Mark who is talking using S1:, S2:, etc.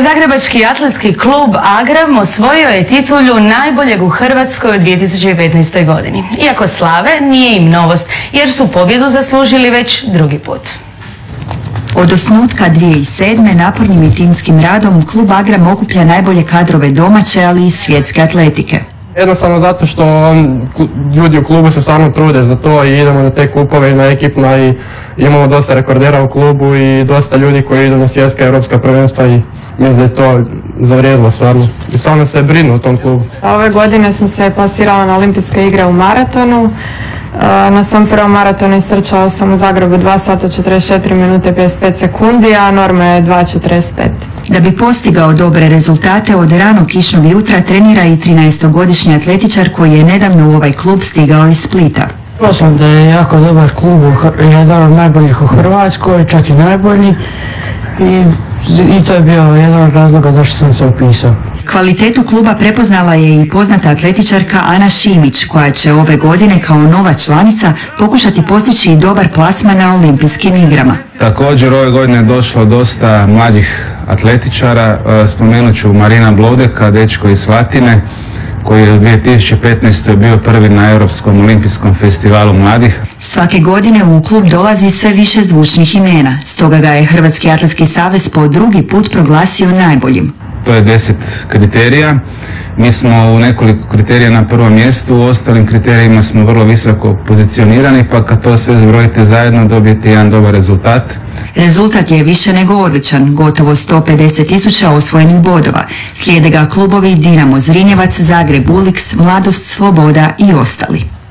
S1: Zagrebački atletski klub Agram osvojio je titulju najboljeg u Hrvatskoj u 2015. godini. Iako slave, nije im novost, jer su pobjedu zaslužili već drugi put.
S2: Od osnutka 2007. napornim i timskim radom klub Agram okuplja najbolje kadrove domaće, ali i svjetske atletike.
S3: Jednostavno zato što ljudi u klubu se stvarno trude za to i idemo na te kupove i na ekipna i imamo dosta rekordera u klubu i dosta ljudi koji idu na svjetska europska prvenstva i mislim da je to zavrijedilo stvarno. I stvarno se brinu o tom klubu.
S4: Ove godine sam se plasirala na olimpijske igre u maratonu. Na svom prvom maratonu istrčala sam u Zagrebu 2 sata 44 minute i 55 sekundi, a norma je 2.45.
S2: Da bi postigao dobre rezultate od ranog kišnog jutra trenira i 13-godišnji atletičar koji je nedavno u ovaj klub stigao iz Splita.
S5: Mislim da je jako dobar klub, jedan od najboljih u Hrvatskoj, čak i najbolji i, i to je bio jedan od razloga zašto sam se upisao.
S2: Kvalitetu kluba prepoznala je i poznata atletičarka Ana Šimić koja će ove godine kao nova članica pokušati postići i dobar plasman na olimpijskim igrama.
S6: Također ove godine je došlo dosta mlađih atletičara, e, spomenut ću Marina Blodeka, dečko iz Slatine, koji je u 2015. bio prvi na Europskom olimpijskom festivalu mladih.
S2: Svake godine u klub dolazi sve više zvučnih imena, stoga ga je Hrvatski atletski savez po drugi put proglasio najboljim.
S6: To je deset kriterija. Mi smo u nekoliko kriterija na prvom mjestu, u ostalim kriterijima smo vrlo visoko pozicionirani, pa kad to sve zbrojite zajedno dobijete jedan dobar rezultat.
S2: Rezultat je više nego odličan, gotovo 150 tisuća osvojenih bodova. Slijede ga klubovi Dinamo Zrinjevac, Zagreb Ulix, Mladost Sloboda i ostali.